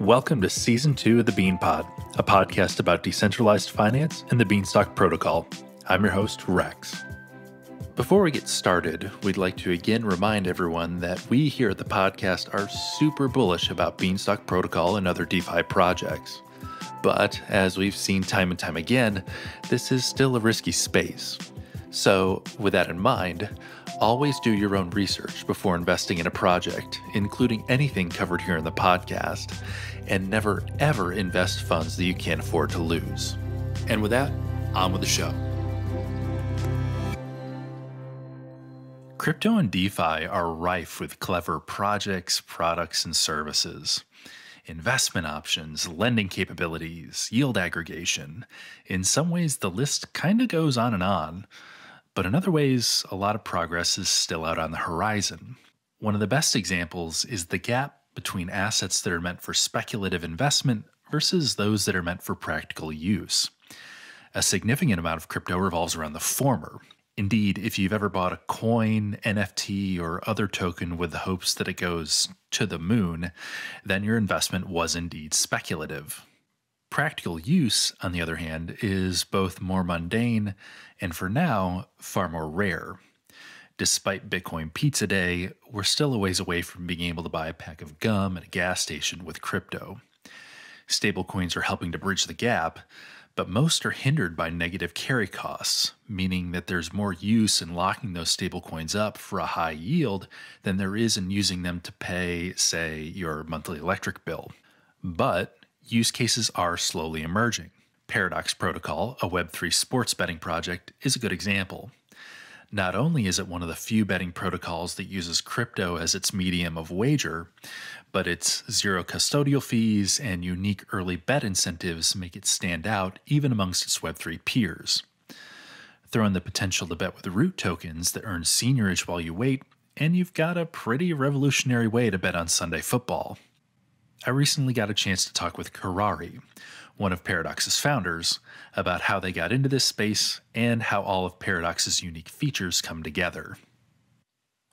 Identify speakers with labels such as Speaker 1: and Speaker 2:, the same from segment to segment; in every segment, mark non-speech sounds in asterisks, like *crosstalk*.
Speaker 1: Welcome to Season 2 of the Bean Pod, a podcast about decentralized finance and the Beanstalk Protocol. I'm your host, Rex. Before we get started, we'd like to again remind everyone that we here at the podcast are super bullish about Beanstalk Protocol and other DeFi projects. But as we've seen time and time again, this is still a risky space. So, with that in mind, always do your own research before investing in a project, including anything covered here in the podcast, and never ever invest funds that you can't afford to lose. And with that, on with the show. Crypto and DeFi are rife with clever projects, products, and services. Investment options, lending capabilities, yield aggregation. In some ways, the list kind of goes on and on. But in other ways, a lot of progress is still out on the horizon. One of the best examples is the gap between assets that are meant for speculative investment versus those that are meant for practical use. A significant amount of crypto revolves around the former, Indeed, if you've ever bought a coin, NFT, or other token with the hopes that it goes to the moon, then your investment was indeed speculative. Practical use, on the other hand, is both more mundane and for now, far more rare. Despite Bitcoin Pizza Day, we're still a ways away from being able to buy a pack of gum at a gas station with crypto. Stablecoins are helping to bridge the gap, but most are hindered by negative carry costs, meaning that there's more use in locking those stablecoins up for a high yield than there is in using them to pay, say, your monthly electric bill. But use cases are slowly emerging. Paradox Protocol, a Web3 sports betting project, is a good example. Not only is it one of the few betting protocols that uses crypto as its medium of wager, but its zero custodial fees and unique early bet incentives make it stand out even amongst its Web3 peers. Throw in the potential to bet with root tokens that earn seigniorage while you wait, and you've got a pretty revolutionary way to bet on Sunday football. I recently got a chance to talk with Kirari, one of Paradox's founders, about how they got into this space and how all of Paradox's unique features come together.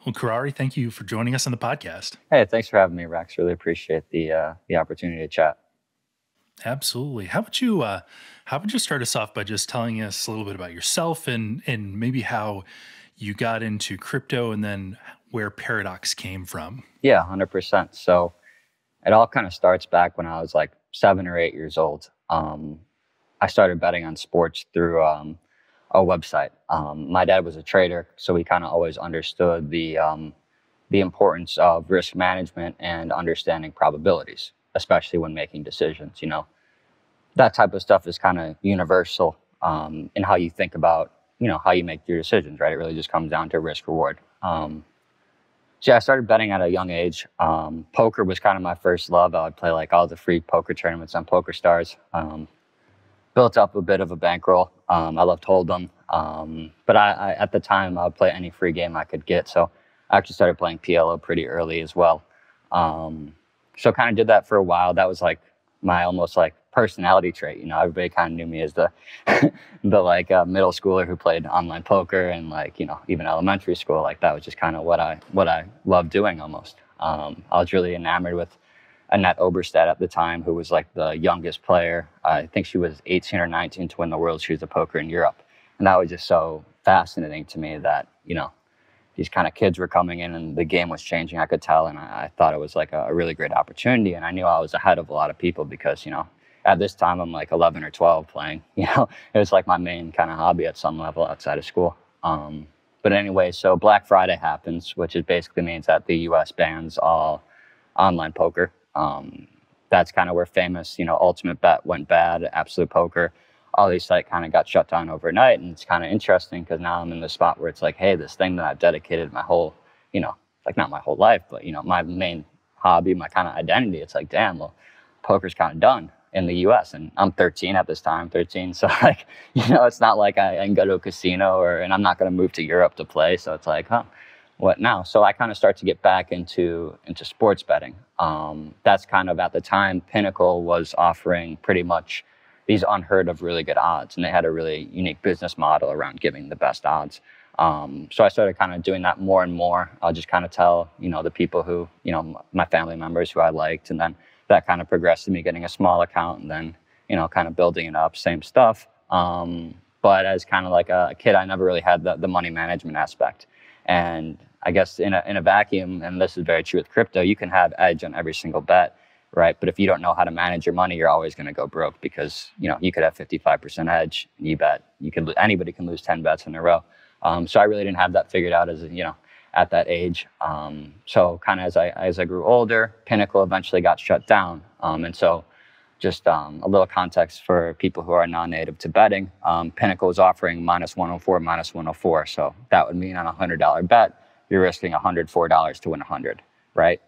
Speaker 1: Well, Kirari, thank you for joining us on the podcast.
Speaker 2: Hey, thanks for having me, Rex. Really appreciate the uh, the opportunity to chat.
Speaker 1: Absolutely. How about you? Uh, how about you start us off by just telling us a little bit about yourself and and maybe how you got into crypto and then where Paradox came from?
Speaker 2: Yeah, hundred percent. So it all kind of starts back when I was like seven or eight years old. Um, I started betting on sports through um, a website. Um, my dad was a trader, so he kind of always understood the um, the importance of risk management and understanding probabilities, especially when making decisions. You know, that type of stuff is kind of universal um, in how you think about you know how you make your decisions. Right? It really just comes down to risk reward. Um, yeah, I started betting at a young age. Um, poker was kind of my first love. I would play like all the free poker tournaments on PokerStars. Um, built up a bit of a bankroll. Um, I loved Hold'em, um, but I, I, at the time I would play any free game I could get. So I actually started playing PLO pretty early as well. Um, so kind of did that for a while. That was like my almost like personality trait. You know, everybody kind of knew me as the *laughs* the like uh, middle schooler who played online poker, and like you know even elementary school. Like that was just kind of what I what I loved doing almost. Um, I was really enamored with Annette Obrestad at the time, who was like the youngest player. I think she was 18 or 19 to win the World Series of Poker in Europe, and that was just so fascinating to me that you know these kind of kids were coming in and the game was changing. I could tell, and I, I thought it was like a, a, really great opportunity. And I knew I was ahead of a lot of people because you know at this time I'm like 11 or 12 playing. *laughs* You know, it was like my main kind of hobby at some level outside of school. Um, but anyway, so Black Friday happens, which is basically means that the U.S. bans all online poker. Um, that's kind of where famous, you know, Ultimate Bet went bad, Absolute Poker, all these sites kind of got shut down overnight. And it's kind of interesting because now I'm in the spot where it's like, hey, this thing that I've dedicated my whole, you know, like not my whole life, but you know, my main hobby, my kind of identity. It's like, damn, well, poker's kind of done in the US and I'm 13 at this time, 13. *laughs* So like, you know, it's not like I, I can go to a casino or, and I'm not going to move to Europe to play. So it's like, huh, what now? So I kind of start to get back into, into sports betting. Um, that's kind of at the time Pinnacle was offering pretty much these unheard of really good odds. And they had a really unique business model around giving the best odds. Um, so I started kind of doing that more and more. I'll just kind of tell, you know, the people who, you know, my family members who I liked, and then that kind of progressed to me getting a small account and then, you know, kind of building it up, same stuff. Um, but as kind of like a kid, I never really had the, the money management aspect. And I guess in a, in a vacuum, and this is very true with crypto, you can have edge on every single bet, right? But if you don't know how to manage your money, you're always going to go broke because, you know, you could have 55% edge and you bet, you could, anybody can lose 10 bets in a row. Um, so I really didn't have that figured out as, you know, at that age. Um, so kind of as I, as I grew older, Pinnacle eventually got shut down. Um, and so just um, a little context for people who are non-native to betting. Um, Pinnacle is offering minus 104, minus 104. So that would mean on a $100 bet, you're risking $104 to win 100, right?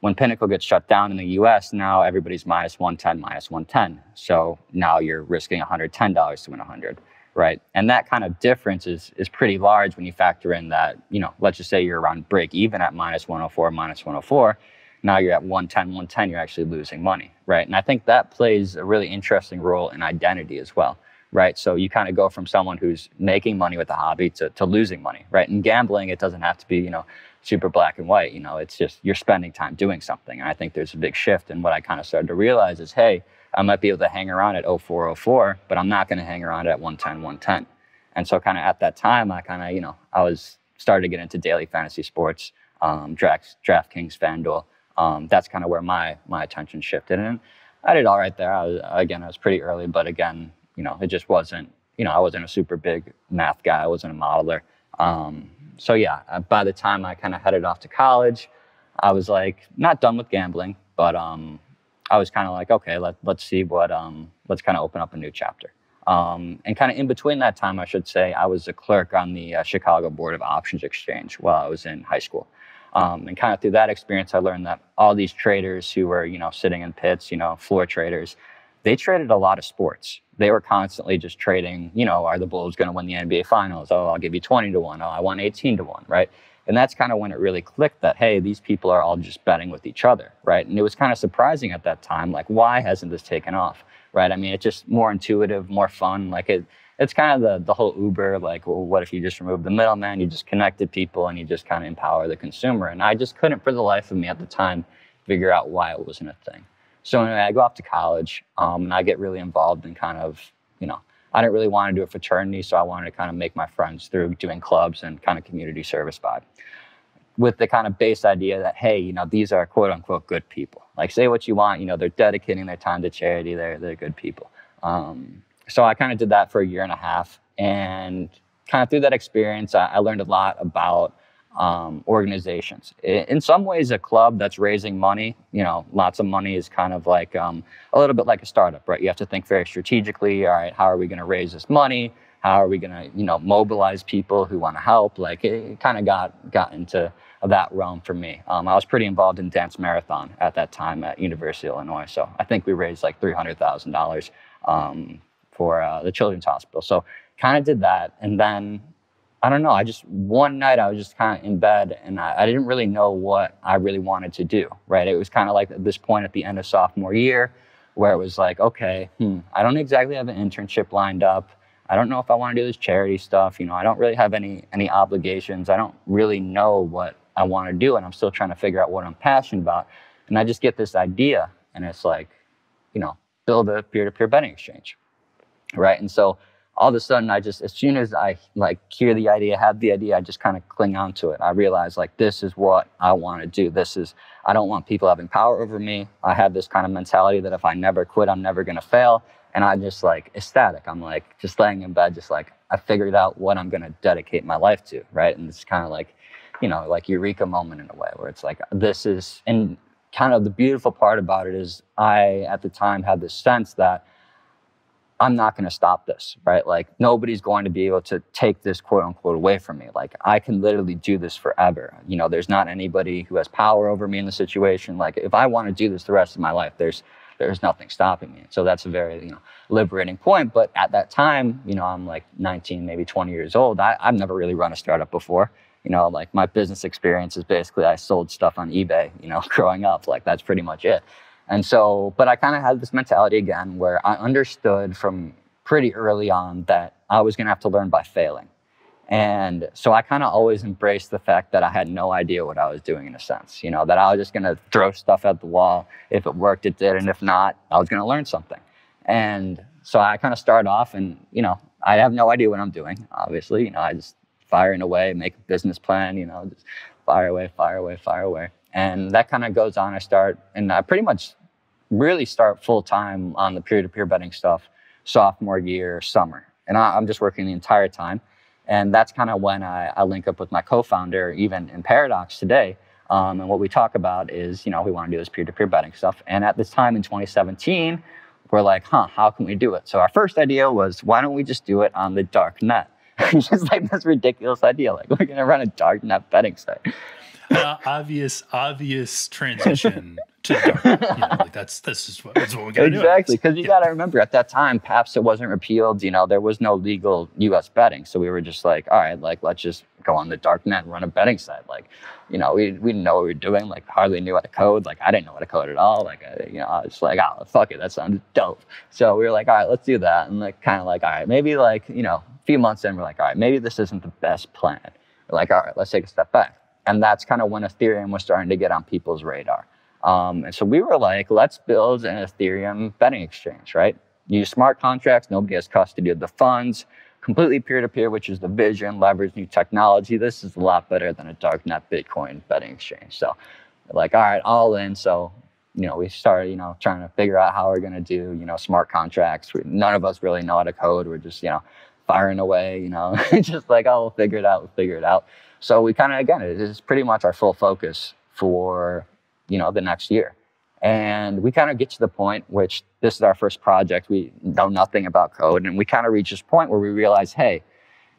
Speaker 2: When Pinnacle gets shut down in the US, now everybody's minus 110, minus 110. So now you're risking $110 to win 100, right? And that kind of difference is, is pretty large when you factor in that, you know, let's just say you're around break even at minus 104, minus 104 now you're at 110, 110, you're actually losing money, right? And I think that plays a really interesting role in identity as well, right? So you kind of go from someone who's making money with a hobby to, to losing money, right? In gambling, it doesn't have to be, you know, super black and white, you know, it's just you're spending time doing something. And I think there's a big shift. And what I kind of started to realize is, hey, I might be able to hang around at 0404, but I'm not going to hang around at 110, 110. And so kind of at that time, I kind of, you know, I was started to get into daily fantasy sports, um, Draft, DraftKings, FanDuel, um, that's kind of where my my attention shifted. And I did all right there. I was, again, I was pretty early, but again, you know, it just wasn't. You know, I wasn't a super big math guy. I wasn't a modeler. Um, so yeah, uh, by the time I kind of headed off to college, I was like not done with gambling, but um, I was kind of like, okay, let let's see what um, let's kind of open up a new chapter. Um, and kind of in between that time, I should say, I was a clerk on the uh, Chicago Board of Options Exchange while I was in high school. Um, and kind of through that experience, I learned that all these traders who were, you know, sitting in pits, you know, floor traders, they traded a lot of sports. They were constantly just trading, you know, are the Bulls going to win the NBA Finals? Oh, I'll give you 20 to 1. Oh, I want 18 to 1, right? And that's kind of when it really clicked that, hey, these people are all just betting with each other, right? And it was kind of surprising at that time, like, why hasn't this taken off, right? I mean, it's just more intuitive, more fun. Like, it, it's kind of the, the whole Uber, like, well, what if you just remove the middleman, you just connected people and you just kind of empower the consumer. And I just couldn't, for the life of me at the time, figure out why it wasn't a thing. So anyway, I go off to college um, and I get really involved in kind of, you know, I didn't really want to do a fraternity, so I wanted to kind of make my friends through doing clubs and kind of community service vibe. With the kind of base idea that, hey, you know, these are quote unquote good people. Like, say what you want, you know, they're dedicating their time to charity, they're, they're good people. Um, so I kind of did that for a year and a half. And kind of through that experience, I, I learned a lot about um, organizations. In some ways, a club that's raising money, you know, lots of money is kind of like um, a little bit like a startup, right? You have to think very strategically. All right, how are we going to raise this money? How are we going to, you know, mobilize people who want to help? Like it, kind of got got into that realm for me. Um, I was pretty involved in dance marathon at that time at University of Illinois, so I think we raised like three hundred thousand um, dollars for uh, the children's hospital. So kind of did that, and then I don't know. I just one night I was just kind of in bed, and I, I, didn't really know what I really wanted to do. Right? It was kind of like at this point at the end of sophomore year, where it was like, okay, hmm, I don't exactly have an internship lined up. I don't know if I want to do this charity stuff. You know, I don't really have any any obligations. I don't really know what I want to do, and I'm still trying to figure out what I'm passionate about. And I just get this idea, and it's like, you know, build a peer-to-peer betting exchange right? And so all of a sudden, I just as soon as I like hear the idea, have the idea, I just kind of cling on to it. I realize like this is what I want to do. This is I don't want people having power over me. I have this kind of mentality that if I never quit, I'm never gonna fail. And I'm just like ecstatic. I'm like just laying in bed, just like I figured out what I'm gonna dedicate my life to, right? And it's kind of like, you know, like eureka moment in a way where it's like this is and kind of the beautiful part about it is I at the time had this sense that I'm not going to stop this, right? Like nobody's going to be able to take this quote unquote away from me. Like I can literally do this forever. You know, there's not anybody who has power over me in the situation. Like if I want to do this the rest of my life, there's there's nothing stopping me. So that's a very you know liberating point. But at that time, you know, I'm like 19, maybe 20 years old. I, I've never really run a startup before. You know, like my business experience is basically I sold stuff on eBay. You know, *laughs* growing up, like that's pretty much it. And so, but I kind of had this mentality again where I understood from pretty early on that I was going to have to learn by failing. And so I kind of always embraced the fact that I had no idea what I was doing in a sense, you know, that I was just going to throw stuff at the wall. If it worked, it did. And if not, I was going to learn something. And so I kind of started off and, you know, I have no idea what I'm doing, obviously. You know, I just firing away, make a business plan, you know, just fire away, fire away, fire away. And that kind of goes on. I start, and I pretty much really start full time on the peer to peer betting stuff sophomore year, summer. And I, am just working the entire time. And that's kind of when I, I, link up with my co founder, even in Paradox today. Um, and what we talk about is, you know, we want to do this peer to peer betting stuff. And at this time in 2017, we're like, huh, how can we do it? So our first idea was, why don't we just do it on the dark net? *laughs* just like this ridiculous idea, like we're to run a dark net betting site.
Speaker 1: Uh, obvious, obvious transition to dark. You know, like that's that's just what, that's what we got to
Speaker 2: do. Exactly, because you yeah. got to remember at that time, PASPA wasn't repealed. You know, there was no legal U.S. betting, so we were just like, all right, like let's just go on the dark net and run a betting site. Like, you know, we we didn't know what we were doing. Like, hardly knew how to code. Like, I didn't know how to code at all. Like, I, you know, I was like, oh, fuck it, that sounds dope. So we were like, all right, let's do that, and like, kind of like, all right, maybe like, you know, a few months in, we're like, all right, maybe this isn't the best plan. We're like, all right, let's take a step back and that's kind of when Ethereum was starting to get on people's radar. Um, and so we were like, let's build an Ethereum betting exchange, right? Use smart contracts, nobody has custody of the funds, completely peer to peer, which is the vision, leverage new technology. This is a lot better than a darknet Bitcoin betting exchange. So, like, all right, all in. So, you know, we started, you know, trying to figure out how we're going to do, you know, smart contracts. We, none of us really know how to code. We're just, you know, firing away, you know, *laughs* just like, oh, we'll figure it out, we'll figure it out. So we kind of, again, it is pretty much our full focus for, you know, the next year. And we kind of get to the point which this is our first project. We know nothing about code. And we kind of reach this point where we realize, hey,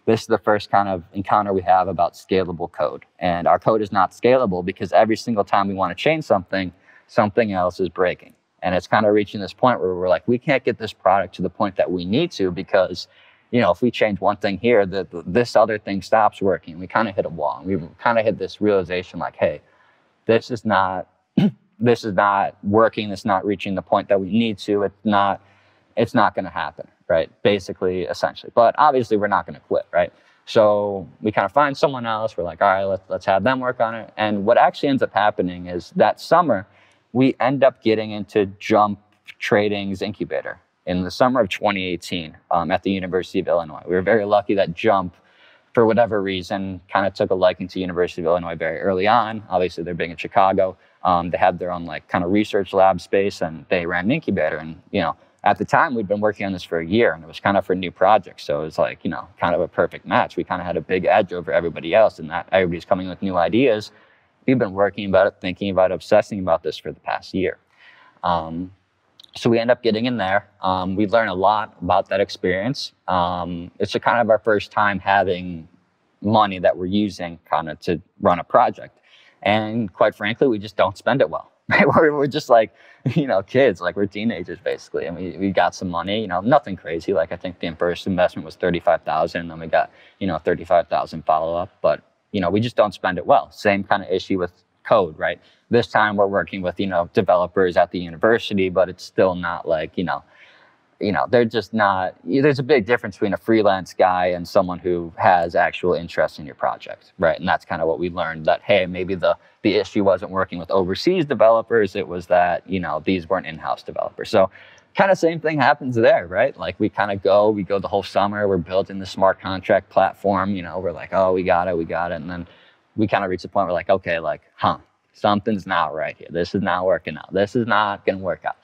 Speaker 2: this is the first kind of encounter we have about scalable code. And our code is not scalable because every single time we want to change something, something else is breaking. And it's kind of reaching this point where we're like, we can't get this product to the point that we need to because you know, if we change one thing here, that this other thing stops working. We kind of hit a wall. We kind of hit this realization, like, hey, this is not, *clears throat* this is not working. It's not reaching the point that we need to. It's not, it's not going to happen, right? Basically, essentially. But obviously, we're not going to quit, right? So we kind of find someone else. We're like, all right, let's let's have them work on it. And what actually ends up happening is that summer, we end up getting into Jump Trading's incubator in the summer of 2018 um, at the University of Illinois. We were very lucky that Jump, for whatever reason, kind of took a liking to University of Illinois very early on. Obviously, they're being in Chicago. Um, they had their own like kind of research lab space, and they ran an incubator. And you know, at the time, we'd been working on this for a year, and it was kind of for new projects. So it was like you know, kind of a perfect match. We kind of had a big edge over everybody else, and that everybody's coming with new ideas. We've been working about it, thinking about, it, obsessing about this for the past year. Um, so we end up getting in there. Um, we learn a lot about that experience. Um, it's a kind of our first time having money that we're using kind of to run a project. And quite frankly, we just don't spend it well. *laughs* We're, we're just like, you know, kids, like we're teenagers basically. And we, we got some money, you know, nothing crazy. Like I think the first investment was 35,000 and then we got, you know, 35,000 follow up. But, you know, we just don't spend it well. Same kind of issue with code, right? This time we're working with, you know, developers at the university, but it's still not like, you know, you know, they're just not, there's a big difference between a freelance guy and someone who has actual interest in your project, right? And that's kind of what we learned that, hey, maybe the, the issue wasn't working with overseas developers. It was that, you know, these weren't in-house developers. So kind of same thing happens there, right? Like we kind of go, we go the whole summer, we're building the smart contract platform, you know, we're like, oh, we got it, we got it. And then we kind of reached the point where like, okay, like, huh, something's not right here. This is not working out. This is not going to work out.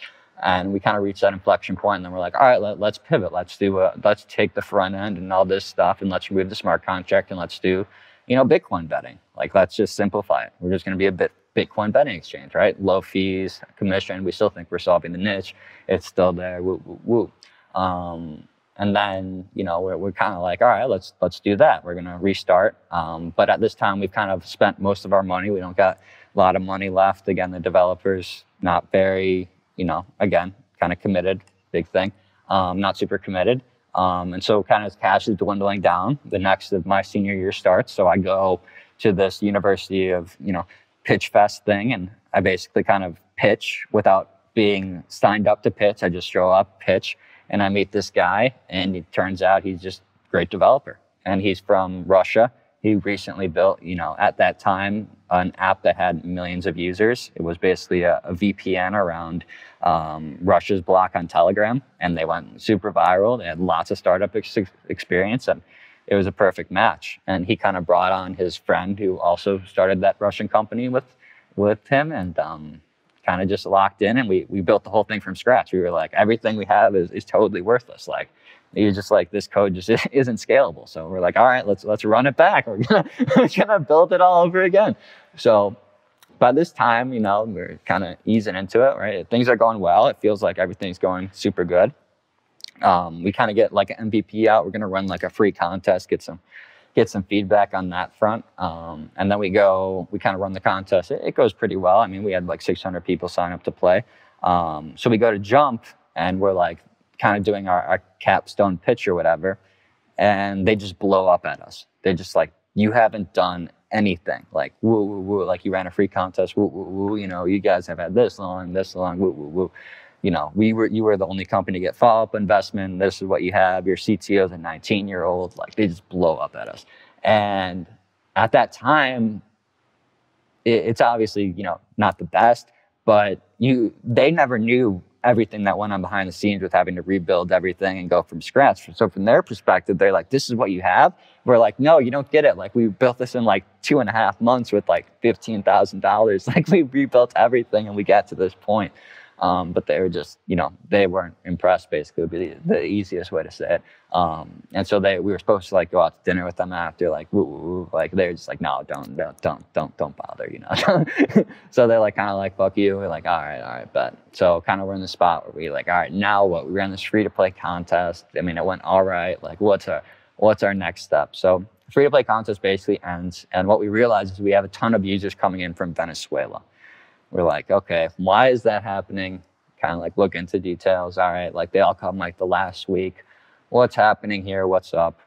Speaker 2: And we kind of reached that inflection point, and then we're like, all right, let, us pivot. Let's do a, let's take the front end and all this stuff, and let's remove the smart contract, and let's do, you know, Bitcoin betting. Like, let's just simplify it. We're just going to be a bit Bitcoin betting exchange, right? Low fees, commission. We still think we're solving the niche. It's still there. Woo, woo, woo. Um, and then you know we're, we're kind of like all right let's let's do that. We're going to restart. Um, but at this time we've kind of spent most of our money. We don't got a lot of money left. Again the developers not very you know again kind of committed big thing. Um, not super committed. Um, and so kind of cash is dwindling down the next of my senior year starts. So i go to this university of you know pitch fest thing and i basically kind of pitch without being signed up to pitch. I just show up pitch and I meet this guy, and it turns out he's just a great developer. and he's from Russia. He recently built, you know, at that time, an app that had millions of users. It was basically a, a VPN around um, Russia's block on Telegram, and they went super viral. They had lots of startup ex- experience, and it was a perfect match. And he kind of brought on his friend who also started that Russian company with with him, and um, kind of just locked in. And we we built the whole thing from scratch. We were like, everything we have is, is totally worthless. Like you're just like this code just *laughs* isn't scalable. So we're like, all right, let's let's run it back. *laughs* We're gonna we're gonna build it all over again. So by this time, you know, we're kind of easing into it, right? Things are going well. It feels like everything's going super good. Um, we kind of get like an MVP out. We're gonna run like a free contest, get some get some feedback on that front, um, and then we go. We kind of run the contest. It, it, goes pretty well. I mean, we had like 600 people sign up to play. Um, so we go to jump, and we're like kind of doing our, our capstone pitch or whatever, and they just blow up at us. They're just like, "You haven't done anything. Like woo woo woo. Like you ran a free contest. Woo woo woo. You know, you guys have had this long, this long. Woo woo woo. You know, we were you were the only company to get follow up investment. This is what you have. Your CTO is a 19 year old. Like they just blow up at us. And at that time, it, it's obviously you know not the best, but you they never knew everything that went on behind the scenes with having to rebuild everything and go from scratch. So from their perspective, they're like, this is what you have. We're like, no, you don't get it. Like we built this in like two and a half months with like $15,000. *laughs* Like we rebuilt everything and we got to this point. Um, but they were just, you know, they weren't impressed. Basically, would be the, the easiest way to say it. Um, and so they, we were supposed to like go out to dinner with them after, like, woo, woo, woo. like they were just like, no, don't, don't, don't, don't, don't bother, you know. *laughs* so they're like, kind of like, fuck you. We're like, all right, all right, but so kind of we're in the spot where we like, all right, now what? We ran this free to play contest. I mean, it went all right. Like, what's our, what's our next step? So free to play contest basically ends, and what we realize is we have a ton of users coming in from Venezuela we're like, okay, why is that happening? Kind of like look into details. All right, like they all come like the last week. What's happening here? What's up?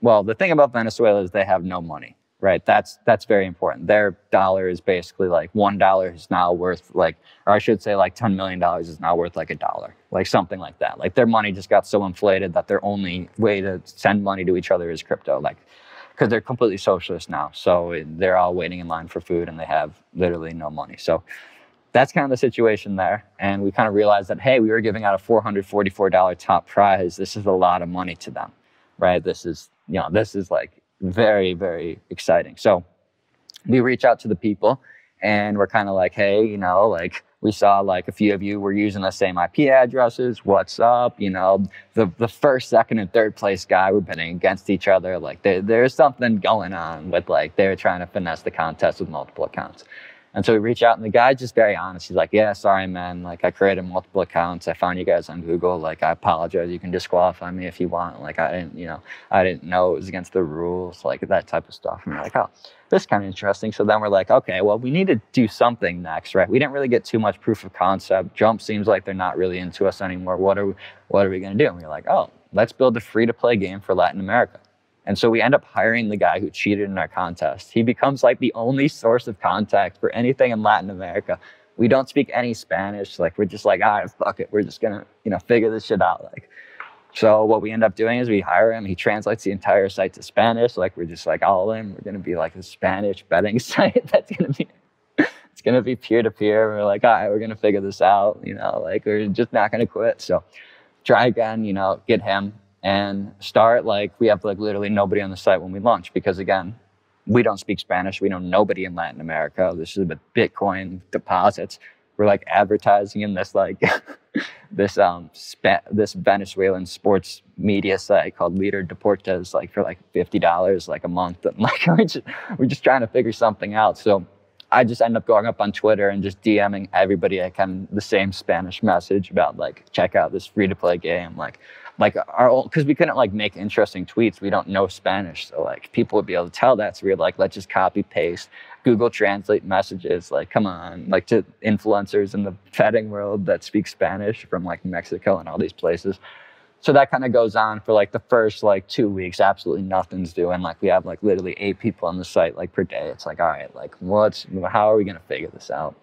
Speaker 2: Well, the thing about Venezuela is they have no money, right? That's that's very important. Their dollar is basically like one dollar is now worth like, or I should say like ten million dollars is now worth like a dollar, like something like that. Like their money just got so inflated that their only way to send money to each other is crypto. Like because they're completely socialist now. So they're all waiting in line for food and they have literally no money. So that's kind of the situation there. And we kind of realized that, hey, we were giving out a $444 top prize. This is a lot of money to them, right? This is, you know, this is like very, very exciting. So we reach out to the people and we're kind of like, hey, you know, like we saw like a few of you were using the same IP addresses. What's up? You know, the, the first, second, and third place guy were betting against each other. Like there, there's something going on with like they're trying to finesse the contest with multiple accounts. And so we reach out, and the guy's just very honest. He's like, "Yeah, sorry, man. Like, I created multiple accounts. I found you guys on Google. Like, I apologize. You can disqualify me if you want. Like, I didn't, you know, I didn't know it was against the rules. Like that type of stuff." And we're like, "Oh, this is kind of interesting." So then we're like, "Okay, well, we need to do something next, right? We didn't really get too much proof of concept. Jump seems like they're not really into us anymore. What are we, what are we going to do?" And we're like, "Oh, let's build a free-to-play game for Latin America." And so we end up hiring the guy who cheated in our contest. He becomes like the only source of contact for anything in Latin America. We don't speak any Spanish. Like we're just like, all right, fuck it. We're just gonna, you know, figure this shit out. Like, so what we end up doing is we hire him. He translates the entire site to Spanish. Like we're just like all in. We're gonna be like a Spanish betting *laughs* site that's gonna be it's gonna be peer to peer. We're like, all right, we're gonna figure this out. You know, like we're just not gonna quit. So try again. You know, get him and start like we have like literally nobody on the site when we launch because again we don't speak spanish. We know nobody in latin america. This is about bitcoin deposits. We're like advertising in this like *laughs* this um spa- this venezuelan sports media site called leader Deportes like for like $50 like a month. And *laughs* like we're just, we're just trying to figure something out. So I just end up going up on Twitter and just DMing everybody. I can the same Spanish message about like check out this free to play game. Like like our because we couldn't like make interesting tweets. We don't know spanish so like people would be able to tell that so we are like let's just copy paste google translate messages like come on like to influencers in the betting world that speak spanish from like mexico and all these places. So that kind of goes on for like the first like two weeks absolutely nothing's doing. Like we have like literally eight people on the site like per day. It's like all right like what's how are we going to figure this out?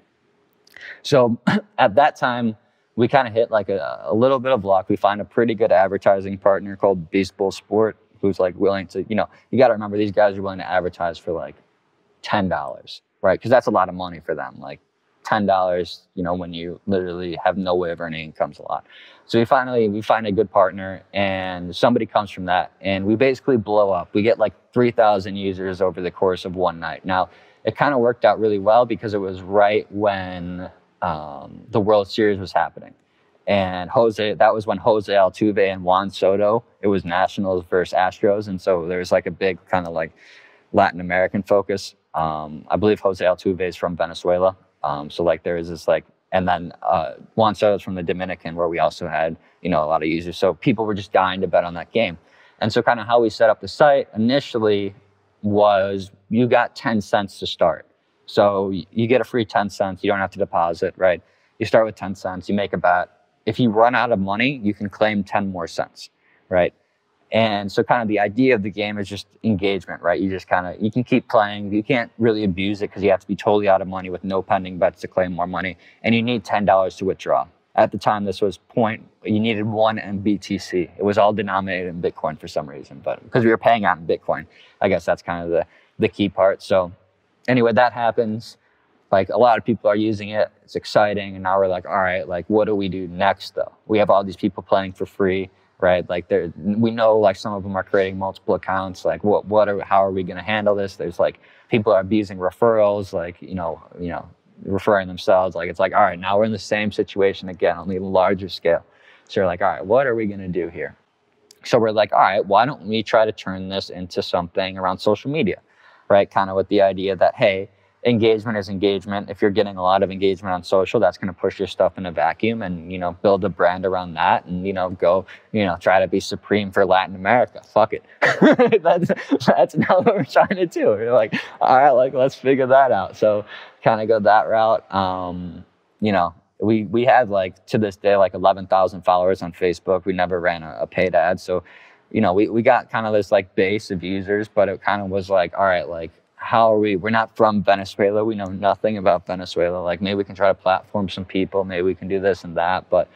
Speaker 2: So *clears throat* at that time we kind of hit like a, a, little bit of luck. We find a pretty good advertising partner called Baseball Sport, who's like willing to, you know, you got to remember these guys are willing to advertise for like ten dollars, right? Because that's a lot of money for them. Like ten dollars, you know, when you literally have no way of earning income's a lot. So we finally we find a good partner, and somebody comes from that, and we basically blow up. We get like three thousand users over the course of one night. Now it kind of worked out really well because it was right when um, the World Series was happening. And Jose, that was when Jose Altuve and Juan Soto, it was Nationals versus Astros. And so there was like a big kind of like Latin American focus. Um, I believe Jose Altuve is from Venezuela. Um, so like there is this like, and then uh, Juan Soto is from the Dominican where we also had, you know, a lot of users. So people were just dying to bet on that game. And so kind of how we set up the site initially was you got 10 cents to start. So you get a free 10 cents. You don't have to deposit, right? You start with 10 cents, you make a bet. If you run out of money, you can claim 10 more cents, right? And so kind of the idea of the game is just engagement, right? You just kind of, you can keep playing. You can't really abuse it because you have to be totally out of money with no pending bets to claim more money. And you need $10 to withdraw. At the time, this was point, you needed one MBTC. It was all denominated in Bitcoin for some reason, but because we were paying out in Bitcoin, I guess that's kind of the, the key part. So anyway, that happens. Like a lot of people are using it. It's exciting. And now we're like, all right, like what do we do next though? We have all these people playing for free, right? Like there, we know like some of them are creating multiple accounts. Like what, what are, how are we going to handle this? There's like people are abusing referrals, like, you know, you know, referring themselves. Like it's like, all right, now we're in the same situation again, only larger scale. So you're like, all right, what are we going to do here? So we're like, all right, why don't we try to turn this into something around social media? Right? Kind of with the idea that, hey, engagement is engagement. If you're getting a lot of engagement on social, that's going to push your stuff in a vacuum and, you know, build a brand around that and, you know, go, you know, try to be supreme for Latin America. Fuck it. *laughs* that's, that's not what we're trying to do. We're like, all right, like, let's figure that out. So kind of go that route. Um, you know, we, we had like to this day, like 11,000 followers on Facebook. We never ran a, a paid ad. So you know, we, we got kind of this like base of users, but it kind of was like, all right, like, how are we? We're not from Venezuela. We know nothing about Venezuela. Like, maybe we can try to platform some people. Maybe we can do this and that. But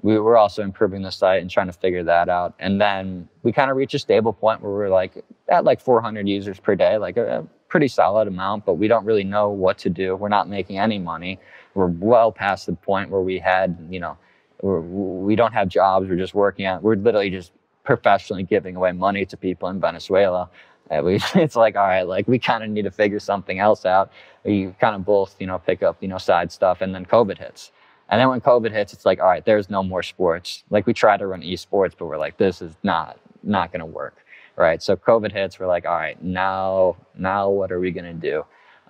Speaker 2: we were also improving the site and trying to figure that out. And then we kind of reached a stable point where we're like at like 400 users per day, like a, a pretty solid amount, but we don't really know what to do. We're not making any money. We're well past the point where we had, you know, we're, we don't have jobs. We're just working on, we're literally just professionally giving away money to people in Venezuela. And we, *laughs* it's like, all right, like we kind of need to figure something else out. We kind of both, you know, pick up, you know, side stuff and then COVID hits. And then when COVID hits, it's like, all right, there's no more sports. Like we try to run esports, but we're like, this is not, not going to work. Right. So COVID hits, we're like, all right, now, now what are we going to do?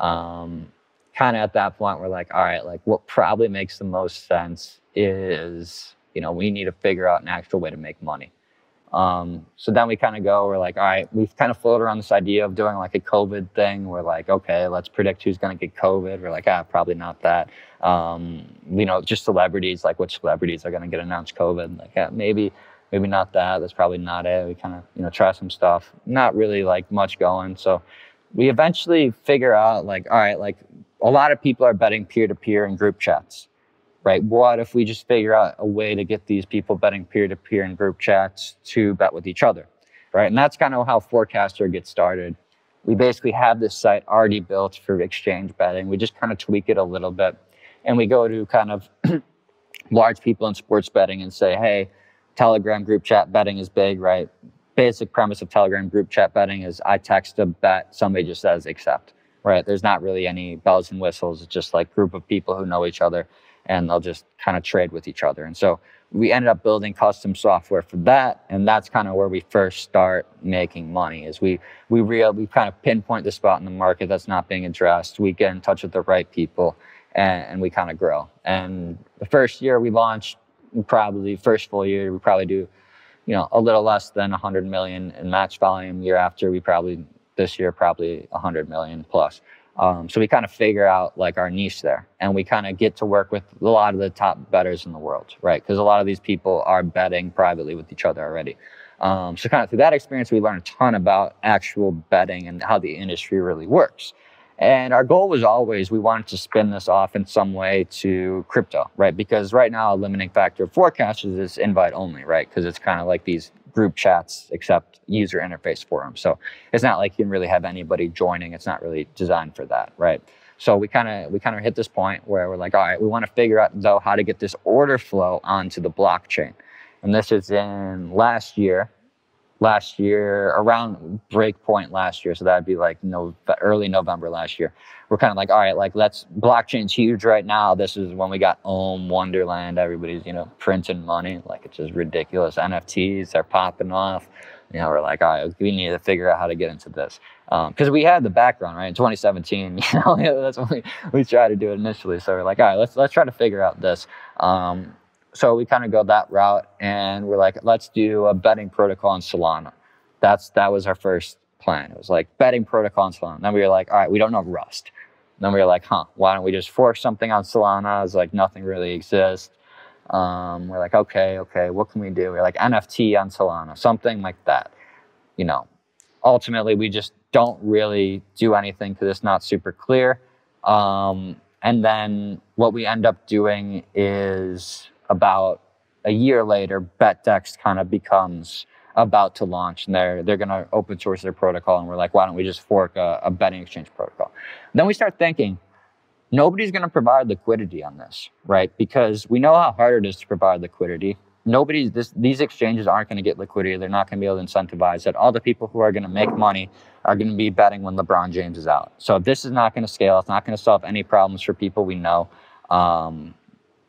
Speaker 2: Um, kind of at that point, we're like, all right, like what probably makes the most sense is, you know, we need to figure out an actual way to make money. Um, so then we kind of go, we're like, all right, we've kind of floated around this idea of doing like a COVID thing. We're like, okay, let's predict who's going to get COVID. We're like, ah, probably not that. Um, you know, just celebrities, like which celebrities are going to get announced COVID. Like, yeah, maybe, maybe not that. That's probably not it. We kind of, you know, try some stuff. Not really like much going. So we eventually figure out like, all right, like a lot of people are betting peer to peer in group chats right? What if we just figure out a way to get these people betting peer to peer in group chats to bet with each other, right? And that's kind of how Forecaster gets started. We basically have this site already built for exchange betting. We just kind of tweak it a little bit. And we go to kind of *clears throat* large people in sports betting and say, hey, Telegram group chat betting is big, right? Basic premise of Telegram group chat betting is I text a bet, somebody just says accept, right? There's not really any bells and whistles. It's just like group of people who know each other and they'll just kind of trade with each other. And so we ended up building custom software for that, and that's kind of where we first start making money. Is we we real we kind of pinpoint the spot in the market that's not being addressed. We get in touch with the right people, and, and we kind of grow. And the first year we launched, probably first full year we probably do, you know, a little less than 100 million in match volume. Year after we probably this year probably 100 million plus. Um, so we kind of figure out like our niche there and we kind of get to work with a lot of the top bettors in the world, right? Because a lot of these people are betting privately with each other already. Um, so kind of through that experience, we learned a ton about actual betting and how the industry really works. And our goal was always we wanted to spin this off in some way to crypto, right? Because right now, a limiting factor of forecasters is invite only, right? Because it's kind of like these group chats except user interface for them. So it's not like you can really have anybody joining. It's not really designed for that, right? So we kind of we kind of hit this point where we're like, all right, we want to figure out though how to get this order flow onto the blockchain. And this is in last year, last year around breakpoint last year. So that'd be like no early November last year. We're kind of like, all right, like let's blockchain's huge right now. This is when we got Ohm, Wonderland, everybody's, you know, printing money. Like it's just ridiculous. NFTs are popping off. You know, we're like, all right, we need to figure out how to get into this. Because um, we had the background, right? In 2017, *laughs* you know, that's when we, we tried to do it initially. So we're like, all right, let's let's try to figure out this. Um, so we kind of go that route and we're like let's do a betting protocol in solana. That's that was our first plan. It was like betting protocol on solana. Then we were like all right we don't know rust. Then we were like huh why don't we just fork something on solana? It's like nothing really exists. Um, we're like okay okay what can we do? We're like nft on solana something like that you know. Ultimately we just don't really do anything because it's not super clear. Um, and then what we end up doing is about a year later, BetDex kind of becomes about to launch and they're they're going to open source their protocol and we're like why don't we just fork a, a betting exchange protocol? Then we start thinking nobody's going to provide liquidity on this right? Because we know how hard it is to provide liquidity. Nobody this, these exchanges aren't going to get liquidity. They're not going to be able to incentivize it. All the people who are going to make money are going to be betting when lebron james is out. So this is not going to scale it's not going to solve any problems for people we know um,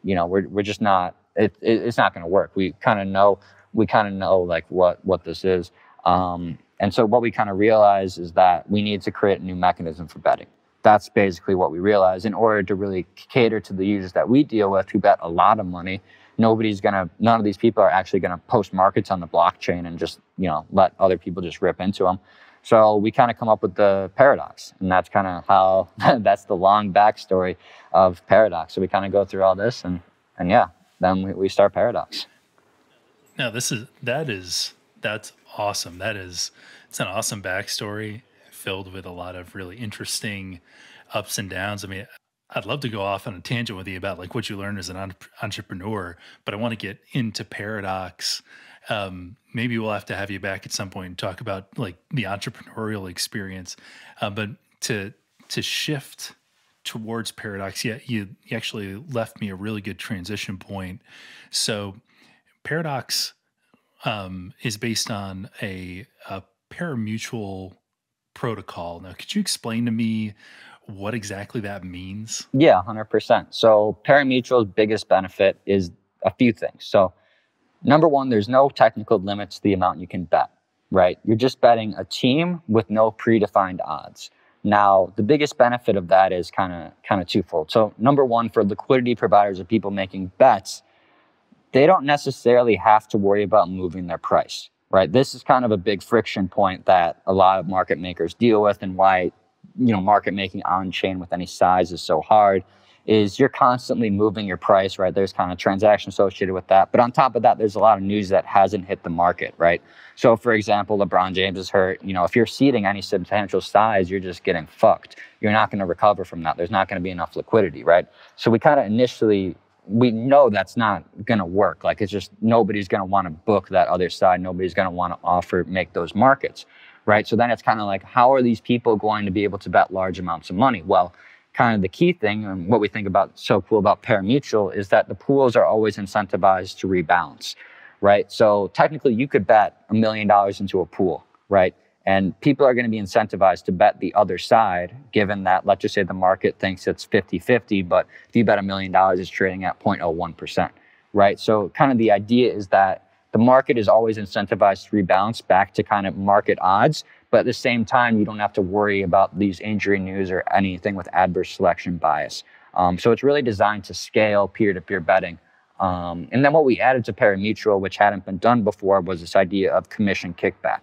Speaker 2: you know, we're, we're just not, it, it it's not going to work. We kind of know, we kind of know like what, what this is. Um, and so what we kind of realize is that we need to create a new mechanism for betting. That's basically what we realize in order to really cater to the users that we deal with who bet a lot of money. Nobody's going to, none of these people are actually going to post markets on the blockchain and just, you know, let other people just rip into them. So we kind of come up with the paradox, and that's kind of how *laughs* that's the long backstory of paradox. So we kind of go through all this, and and yeah, then we, we start paradox.
Speaker 1: Now this is that is that's awesome. That is it's an awesome backstory filled with a lot of really interesting ups and downs. I mean, I'd love to go off on a tangent with you about like what you learned as an entrepreneur, but I want to get into paradox um, maybe we'll have to have you back at some point and talk about like the entrepreneurial experience. Uh, but to to shift towards paradox, yeah, you, you actually left me a really good transition point. So paradox um, is based on a, a parimutuel protocol. Now, could you explain to me what exactly that means?
Speaker 2: Yeah, 100%. So, parimutuel's biggest benefit is a few things. So, Number one, there's no technical limit to the amount you can bet, right? You're just betting a team with no predefined odds. Now, the biggest benefit of that is kind of kind of twofold. So, number one, for liquidity providers or people making bets, they don't necessarily have to worry about moving their price, right? This is kind of a big friction point that a lot of market makers deal with, and why you know market making on chain with any size is so hard is you're constantly moving your price, right? There's kind of transaction associated with that. But on top of that, there's a lot of news that hasn't hit the market, right? So, for example, LeBron James is hurt. You know, if you're seeding any substantial size, you're just getting fucked. You're not going to recover from that. There's not going to be enough liquidity, right? So, we kind of initially we know that's not going to work. Like it's just nobody's going to want to book that other side. Nobody's going to want to offer make those markets, right? So then it's kind of like, how are these people going to be able to bet large amounts of money? Well, kind of the key thing and what we think about so cool about parimutuel is that the pools are always incentivized to rebalance right? So technically you could bet a million dollars into a pool right? And people are going to be incentivized to bet the other side given that let's just say the market thinks it's 50-50 but if you bet a million dollars it's trading at 0.01% right? So kind of the idea is that the market is always incentivized to rebalance back to kind of market odds but at the same time, you don't have to worry about these injury news or anything with adverse selection bias. Um, so it's really designed to scale peer-to-peer betting. Um, and then what we added to parimutuel, which hadn't been done before, was this idea of commission kickback.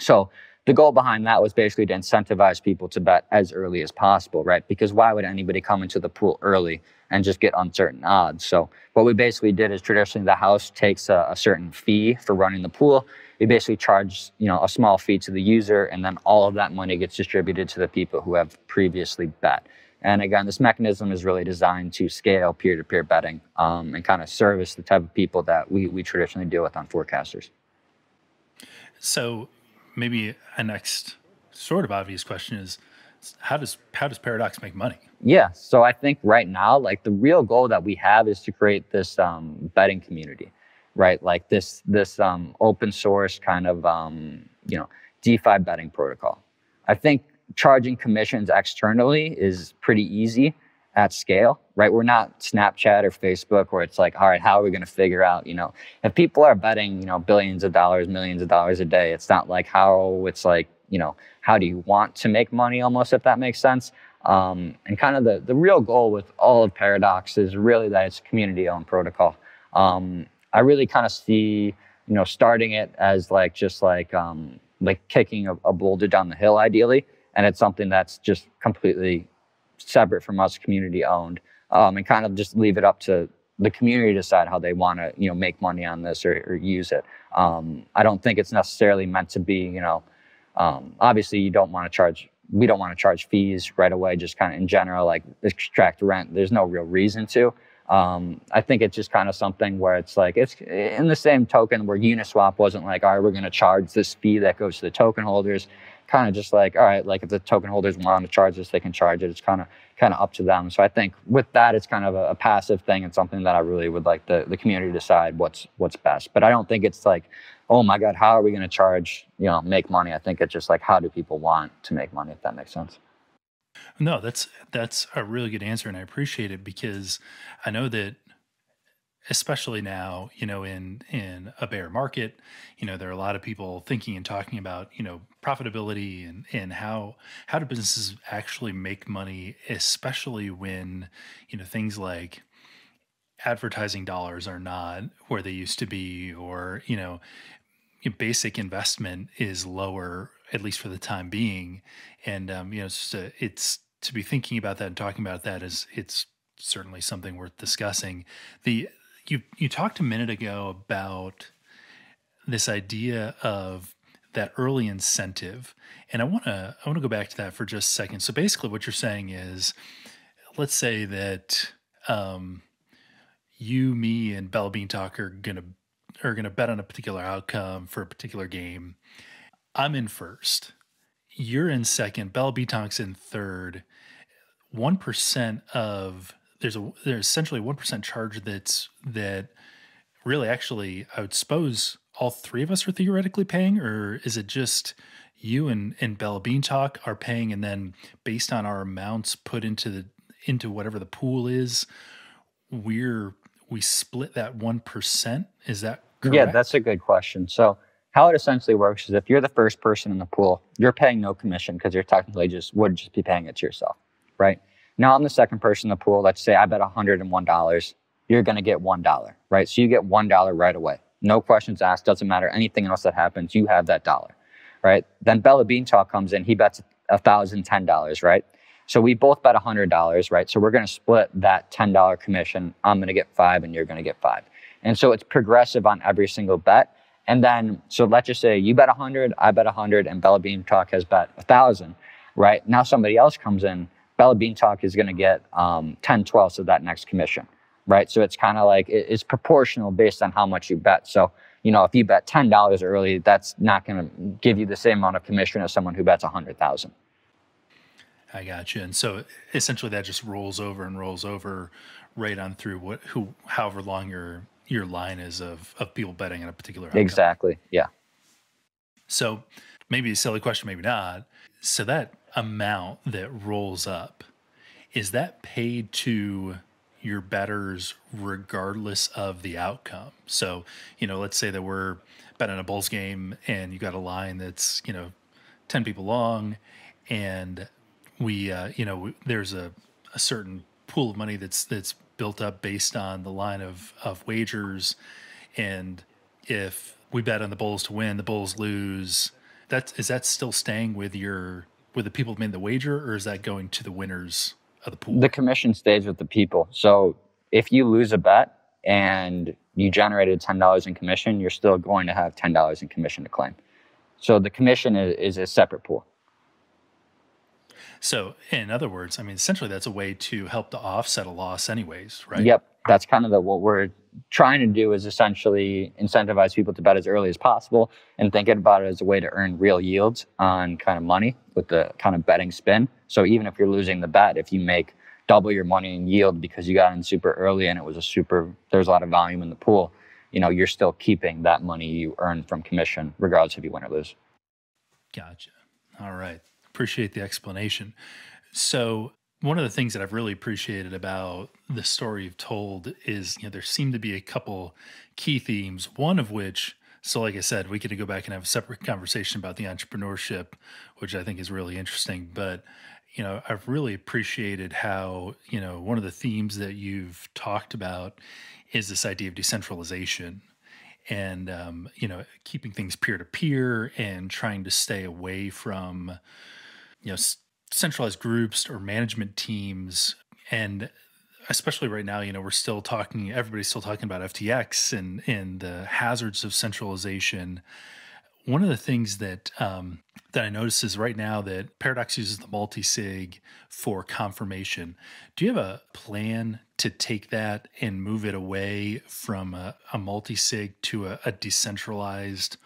Speaker 2: So the goal behind that was basically to incentivize people to bet as early as possible, right? Because why would anybody come into the pool early and just get uncertain odds? So what we basically did is traditionally the house takes a, a certain fee for running the pool we basically charge you know a small fee to the user and then all of that money gets distributed to the people who have previously bet. And again this mechanism is really designed to scale peer-to-peer betting um, and kind of service the type of people that we, we traditionally deal with on forecasters.
Speaker 1: So maybe a next sort of obvious question is how does how does Paradox make money?
Speaker 2: Yeah, so I think right now, like the real goal that we have is to create this um, betting community, right? Like this this um, open source kind of um, you know DeFi betting protocol. I think charging commissions externally is pretty easy at scale, right? We're not Snapchat or Facebook where it's like, all right, how are we going to figure out, you know, if people are betting, you know, billions of dollars, millions of dollars a day, it's not like how it's like, you know, how do you want to make money almost, if that makes sense. Um, and kind of the, the real goal with all of Paradox is really that it's community owned protocol. Um, I really kind of see, you know, starting it as like just like, um, like kicking a, a boulder down the hill ideally. And it's something that's just completely separate from us, community owned, um, and kind of just leave it up to the community to decide how they want to, you know, make money on this or, or use it. Um, I don't think it's necessarily meant to be, you know, um, obviously you don't want to charge. We don't want to charge fees right away, just kind of in general, like extract rent. There's no real reason to. Um, I think it's just kind of something where it's like it's in the same token where Uniswap wasn't like, all right, we're going to charge this fee that goes to the token holders kind of just like, all right, like if the token holders want to charge this, they can charge it. It's kind of kind of up to them. So I think with that, it's kind of a, a, passive thing and something that I really would like the, the community to decide what's what's best. But I don't think it's like, oh my God, how are we going to charge, you know, make money? I think it's just like, how do people want to make money, if that makes sense.
Speaker 1: No, that's that's a really good answer, and I appreciate it because I know that especially now, you know, in in a bear market, you know, there are a lot of people thinking and talking about, you know, profitability and and how how do businesses actually make money, especially when, you know, things like advertising dollars are not where they used to be or, you know, basic investment is lower at least for the time being and um, you know it's, a, it's to be thinking about that and talking about that is it's certainly something worth discussing. The you you talked a minute ago about this idea of that early incentive and i want to i want to go back to that for just a second. So basically what you're saying is let's say that um, you me and bella beantalk are gonna are gonna bet on a particular outcome for a particular game i'm in first you're in second bella beantalk's in third 1% of there's a there's essentially one percent charge that's that really actually I would suppose all three of us are theoretically paying, or is it just you and and Bella Beantalk are paying, and then based on our amounts put into the into whatever the pool is, we're we split that one percent. Is that correct?
Speaker 2: Yeah, that's a good question. So how it essentially works is if you're the first person in the pool, you're paying no commission because you're technically just would just be paying it to yourself, right? Now I'm the second person in the pool. Let's say I bet $101. You're going to get $1, right? So you get $1 right away. No questions asked. Doesn't matter anything else that happens. You have that dollar, right? Then Bella Beantalk comes in. He bets $1,010, right? So we both bet $100, right? So we're going to split that $10 commission. I'm going to get five and you're going to get five. And so it's progressive on every single bet. And then, so let's just say you bet 100, I bet 100, and Bella Bean Talk has bet 1,000, right? Now somebody else comes in Bella Bean Talk is going to get um, 10 twelfths of that next commission, right? So it's kind of like it's proportional based on how much you bet. So, you know, if you bet $10 early, that's not going to give you the same amount of commission as someone who bets 100,000.
Speaker 1: I got you. And so essentially that just rolls over and rolls over right on through what, who, however long your, your line is of, of people betting on a particular outcome.
Speaker 2: Exactly. Yeah.
Speaker 1: So maybe a silly question, maybe not. So that amount that rolls up, is that paid to your bettors regardless of the outcome? So, you know, let's say that we're betting a Bulls game and you got a line that's, you know, 10 people long and we, uh, you know, there's a, a certain pool of money that's, that's built up based on the line of, of wagers. And if we bet on the Bulls to win, the Bulls lose, that is that still staying with your with the people who made the wager, or is that going to the winners of the pool?
Speaker 2: The commission stays with the people. So if you lose a bet and you generated ten dollars in commission, you're still going to have ten dollars in commission to claim. So the commission is, is a separate pool.
Speaker 1: So, in other words, I mean, essentially, that's a way to help to offset a loss, anyways, right?
Speaker 2: Yep, that's kind of the what we're trying to do is essentially incentivize people to bet as early as possible and thinking about it as a way to earn real yields on kind of money with the kind of betting spin. So even if you're losing the bet, if you make double your money in yield because you got in super early and it was a super there's a lot of volume in the pool, you know, you're still keeping that money you earn from commission regardless if you win or lose.
Speaker 1: Gotcha. All right. Appreciate the explanation. So one of the things that I've really appreciated about the story you've told is, you know, there seem to be a couple key themes, one of which, so like I said, we could go back and have a separate conversation about the entrepreneurship, which I think is really interesting. But, you know, I've really appreciated how, you know, one of the themes that you've talked about is this idea of decentralization and, um, you know, keeping things peer to peer and trying to stay away from, you know, centralized groups or management teams and especially right now you know we're still talking everybody's still talking about FTX and and the hazards of centralization one of the things that um, that I notice is right now that Paradox uses the multi-sig for confirmation. Do you have a plan to take that and move it away from a, a multi-sig to a, a decentralized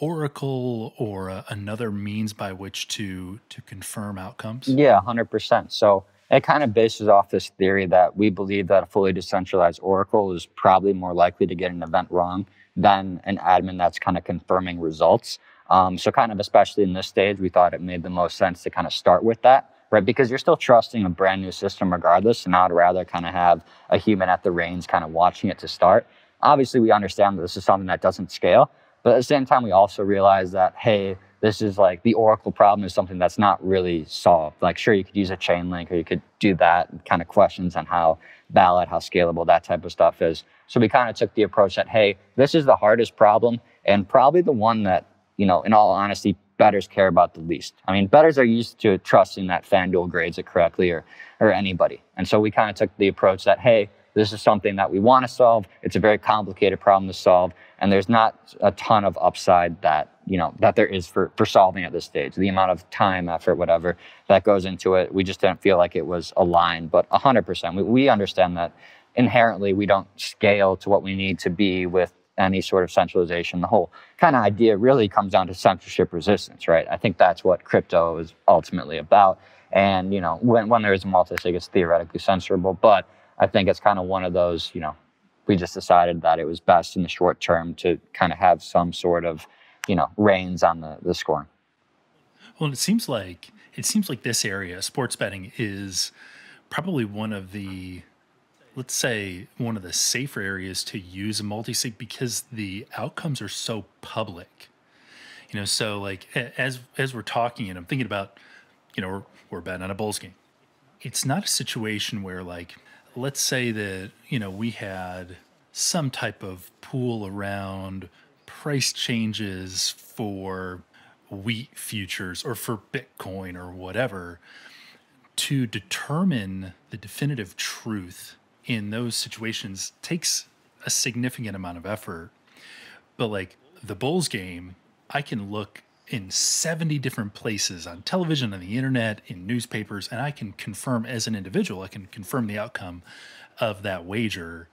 Speaker 1: Oracle or a, another means by which to to confirm outcomes?
Speaker 2: Yeah, hundred percent. So it kind of bases off this theory that we believe that a fully decentralized Oracle is probably more likely to get an event wrong than an admin that's kind of confirming results. Um, so, kind of especially in this stage, we thought it made the most sense to kind of start with that, right? Because you're still trusting a brand new system regardless, and I'd rather kind of have a human at the reins kind of watching it to start. Obviously, we understand that this is something that doesn't scale, but at the same time, we also realize that, hey, this is like the Oracle problem is something that's not really solved. Like, sure, you could use a Chainlink or you could do that kind of questions on how valid, how scalable that type of stuff is. So we kind of took the approach that, hey, this is the hardest problem and probably the one that, you know, in all honesty, bettors care about the least. I mean, bettors are used to trusting that FanDuel grades it correctly or, or anybody. And so we kind of took the approach that, hey, this is something that we want to solve. It's a very complicated problem to solve, and there's not a ton of upside that you know that there is for for solving at this stage. The amount of time, effort, whatever that goes into it, we just didn't feel like it was aligned. But 100%, we, we understand that inherently we don't scale to what we need to be with any sort of centralization. The whole kind of idea really comes down to censorship resistance, right? I think that's what crypto is ultimately about. And you know, when when there is a multi-sig, it's theoretically censorable, but I think it's kind of one of those, you know, we just decided that it was best in the short term to kind of have some sort of, you know, reins on the, the scoring.
Speaker 1: Well, it seems like it seems like this area, sports betting, is probably one of the let's say one of the safer areas to use a multi-sig because the outcomes are so public you know so like as as we're talking and i'm thinking about you know we're, we're betting on a bulls game it's not a situation where like let's say that you know we had some type of pool around price changes for wheat futures or for bitcoin or whatever to determine the definitive truth in those situations takes a significant amount of effort. But like the bulls game i can look in 70 different places on television, on the internet, in newspapers, and I can confirm as an individual, I can confirm the outcome of that wager.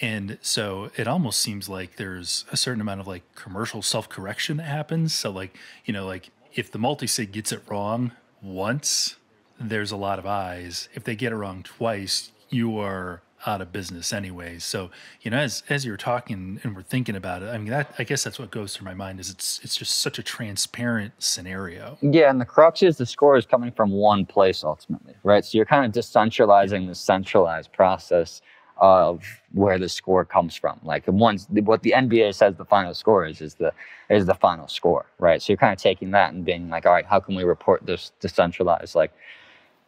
Speaker 1: And so it almost seems like there's a certain amount of like commercial self correction that happens. So, like, you know, like if the multi sig gets it wrong once, there's a lot of eyes. If they get it wrong twice, you are out of business anyway. So, you know, as as you're talking and we're thinking about it, I mean, that I guess that's what goes through my mind is it's it's just such a transparent scenario.
Speaker 2: Yeah, and the crux is the score is coming from one place ultimately, right? So you're kind of decentralizing the centralized process of where the score comes from. Like once what the NBA says the final score is is the is the final score, right? So you're kind of taking that and being like, all right, how can we report this decentralized? Like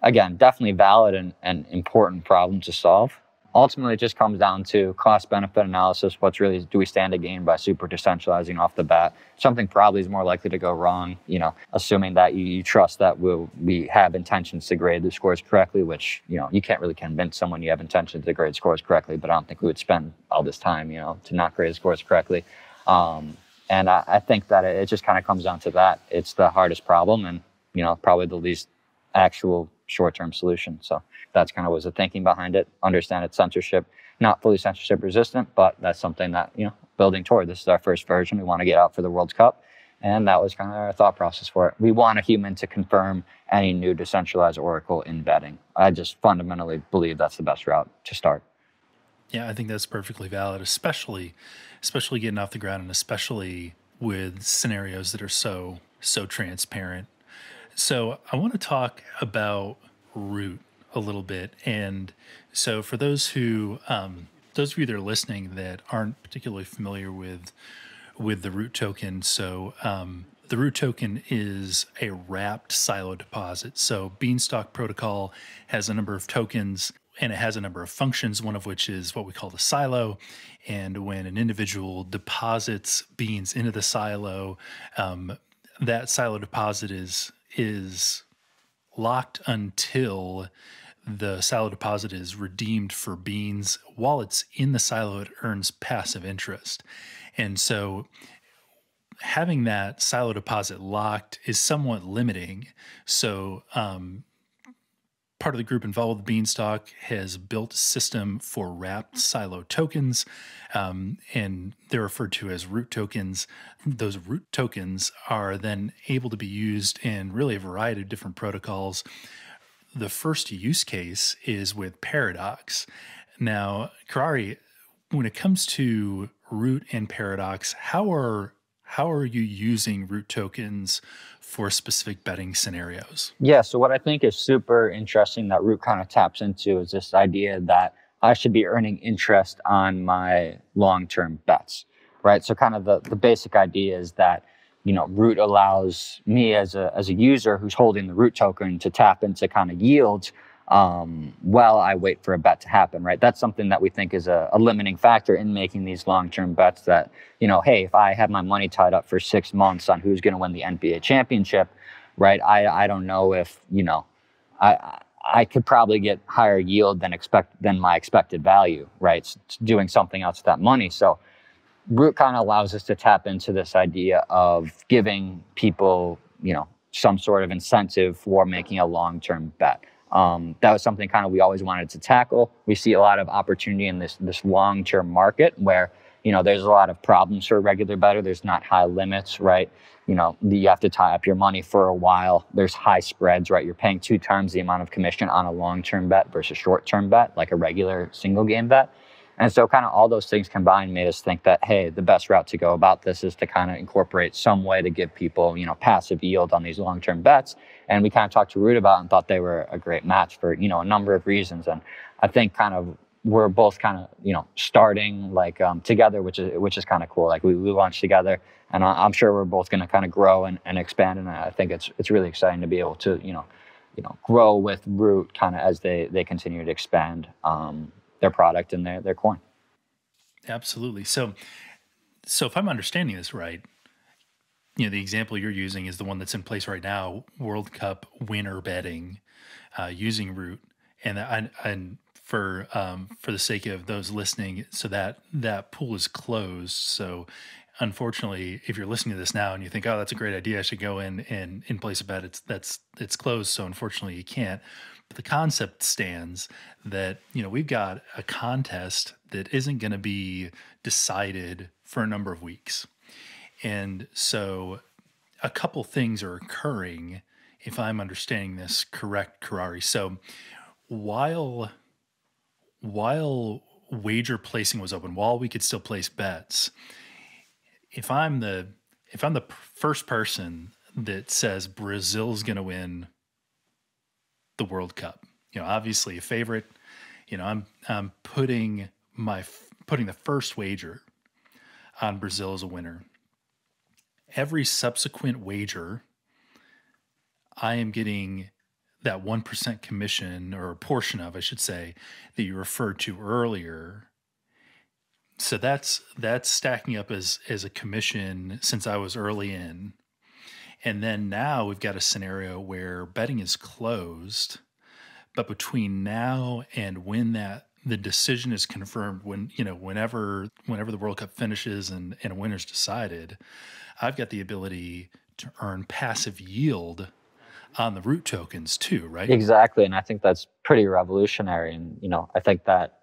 Speaker 2: again, definitely valid and, and important problem to solve ultimately it just comes down to cost benefit analysis. What's really do we stand to gain by super decentralizing off the bat? Something probably is more likely to go wrong you know assuming that you, you trust that we'll, we have intentions to grade the scores correctly which you know you can't really convince someone you have intentions to grade scores correctly but i don't think we would spend all this time you know to not grade the scores correctly. Um, and I, I think that it, it just kind of comes down to that. It's the hardest problem and you know probably the least actual short-term solution so that's kind of was the thinking behind it. Understand it's censorship not fully censorship resistant, but that's something that, you know, building toward. This is our first version. We want to get out for the World Cup. And that was kind of our thought process for it. We want a human to confirm any new decentralized oracle in. I just fundamentally believe that's the best route to start.
Speaker 1: Yeah, I think that's perfectly valid, especially especially getting off the ground and especially with scenarios that are so so transparent. So I want to talk about root a little bit, and so for those who um, those of you that are listening that aren't particularly familiar with with the root token, so um, the root token is a wrapped silo deposit. So Beanstalk protocol has a number of tokens and it has a number of functions, one of which is what we call the silo. And when an individual deposits beans into the silo, um, that silo deposit is is locked until the silo deposit is redeemed for beans. While it's in the silo, it earns passive interest. And so having that silo deposit locked is somewhat limiting. So um, part of the group involved with Beanstalk has built a system for wrapped silo tokens, um, and they're referred to as root tokens. Those root tokens are then able to be used in really a variety of different protocols. The first use case is with Paradox. Now, Kirari, when it comes to root and Paradox, how are how are you using root tokens for specific betting scenarios?
Speaker 2: Yeah, so what I think is super interesting that root kind of taps into is this idea that I should be earning interest on my long-term bets, right? So kind of the, the basic idea is that you know root allows me as a as a user who's holding the root token to tap into kind of yields um, while I wait for a bet to happen, right? That's something that we think is a, a limiting factor in making these long-term bets that, you know, hey, if I have my money tied up for six months on who's going to win the NBA championship, right? I, I don't know if, you know, I, I could probably get higher yield than expect than my expected value, right? It's doing something else with that money. So Root kind of allows us to tap into this idea of giving people, you know, some sort of incentive for making a long-term bet. Um, that was something kind of we always wanted to tackle. We see a lot of opportunity in this this long term market where you know there's a lot of problems for a regular bettor. There's not high limits, right? You know you have to tie up your money for a while. There's high spreads, right? You're paying two times the amount of commission on a long term bet versus short term bet, like a regular single game bet. And so, kind of all those things combined made us think that, hey, the best route to go about this is to kind of incorporate some way to give people, you know, passive yield on these long term bets. And we kind of talked to Root about and thought they were a great match for, you know, a number of reasons. And I think kind of we're both kind of, you know, starting like um, together, which is which is kind of cool. Like we, we launched together, and I'm sure we're both going to kind of grow and, and expand. And I think it's it's really exciting to be able to, you know, you know, grow with Root kind of as they they continue to expand. Um, their product and their their coin.
Speaker 1: Absolutely. So, so if I'm understanding this right, you know, the example you're using is the one that's in place right now: World Cup winner betting uh, using Root, and I, and for um, for the sake of those listening, so that that pool is closed. So unfortunately, if you're listening to this now and you think, "Oh, that's a great idea. I should go in and in place a bet," it's that's it's closed. So unfortunately, you can't. But the concept stands that you know we've got a contest that isn't going to be decided for a number of weeks, and so a couple things are occurring. If I'm understanding this correct, Kirari. So while while wager placing was open, while we could still place bets, if I'm the if I'm the first person that says Brazil's going to win the World Cup, you know, obviously a favorite, you know, I'm I'm putting my putting the first wager on Brazil as a winner. Every subsequent wager, I am getting that 1% commission or a portion of, I should say, that you referred to earlier so that's that's stacking up as as a commission since I was early in. And then now we've got a scenario where betting is closed, but between now and when that the decision is confirmed when you know whenever whenever the World Cup finishes and and a winner's decided, I've got the ability to earn passive yield on the root tokens too, right?
Speaker 2: Exactly, and I think that's pretty revolutionary. And you know, I think that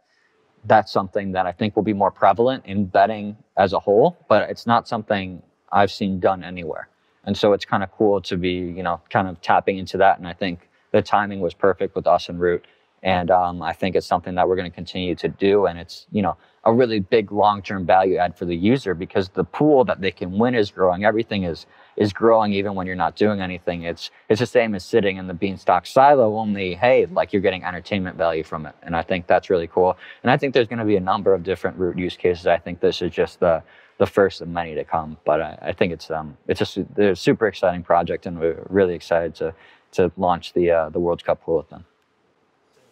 Speaker 2: that's something that I think will be more prevalent in betting as a whole, but it's not something I've seen done anywhere. And so it's kind of cool to be, you know, kind of tapping into that. And I think the timing was perfect with us and Root. And um, I think it's something that we're going to continue to do. And it's, you know, a really big long-term value add for the user because the pool that they can win is growing. Everything is is growing even when you're not doing anything. It's it's the same as sitting in the beanstalk silo, only hey, like you're getting entertainment value from it. And I think that's really cool. And I think there's going to be a number of different root use cases. I think this is just the the first of many to come. But I, I think it's um it's a, a super exciting project, and we're really excited to to launch the uh, the World Cup pool with them.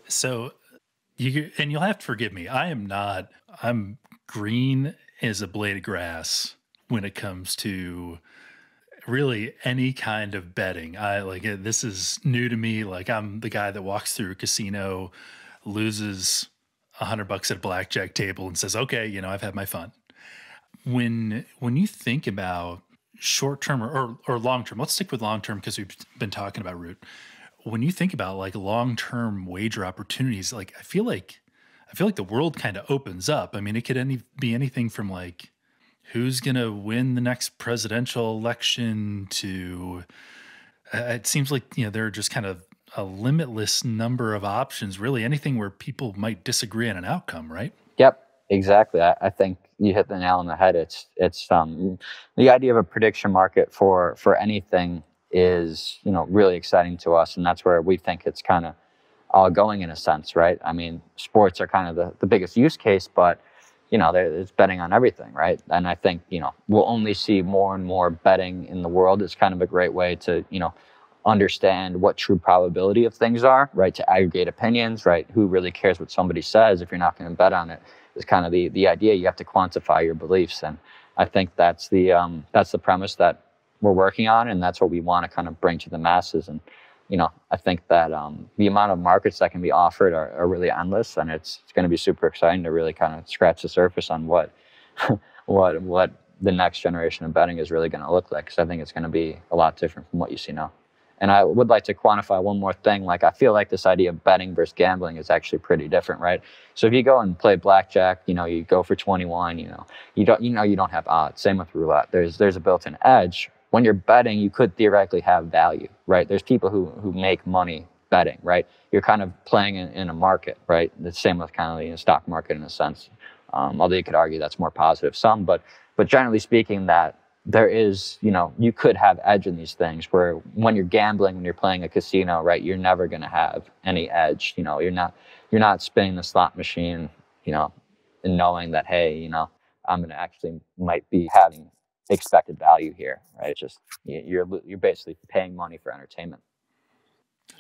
Speaker 1: So you and you'll have to forgive me. I am not. I'm green as a blade of grass when it comes to really any kind of betting. I like. Eh, this is new to me. Like I'm the guy that walks through a casino, loses a hundred bucks at a blackjack table, and says, "Okay, you know, I've had my fun." When when you think about short term or, or, or long term, let's stick with long term because we've been talking about root. When you think about like long term wager opportunities, like I feel like I feel like the world kind of opens up. I mean, it could any be anything from like who's going to win the next presidential election to uh, it seems like you know there are just kind of a limitless number of options really anything where people might disagree on an outcome right?
Speaker 2: Yep exactly. I, I think you hit the nail on the head. It's it's um, the idea of a prediction market for for anything is you know really exciting to us and that's where we think it's kind of all going in a sense right i mean sports are kind of the, the biggest use case but you know, it's betting on everything, right? And I think, you know, we'll only see more and more betting in the world. It's kind of a great way to, you know, understand what true probability of things are, right? To aggregate opinions, right? Who really cares what somebody says if you're not going to bet on it? Is kind of the the idea. You have to quantify your beliefs, and I think that's the um, that's the premise that we're working on, and that's what we want to kind of bring to the masses. And you know, I think that um, the amount of markets that can be offered are, are really endless, and it's, it's going to be super exciting to really kind of scratch the surface on what *laughs* what what the next generation of betting is really going to look like. Because I think it's going to be a lot different from what you see now. And I would like to quantify one more thing. Like I feel like this idea of betting versus gambling is actually pretty different, right? So if you go and play blackjack, you know, you go for 21, you know, you don't, you know, you don't have odds. Same with roulette. There's there's a built-in edge when you're betting, you could theoretically have value, right? There's people who, who make money betting, right? You're kind of playing in, in a market, right? The same with kind of the stock market in a sense. Um, although you could argue that's more positive sum, but but generally speaking, that there is, you know, you could have edge in these things where when you're gambling, when you're playing a casino, right, you're never going to have any edge. You know, you're not you're not spinning the slot machine, you know, and knowing that hey, you know, I'm going to actually might be having expected value here, right? It's just you're you're basically paying money for entertainment.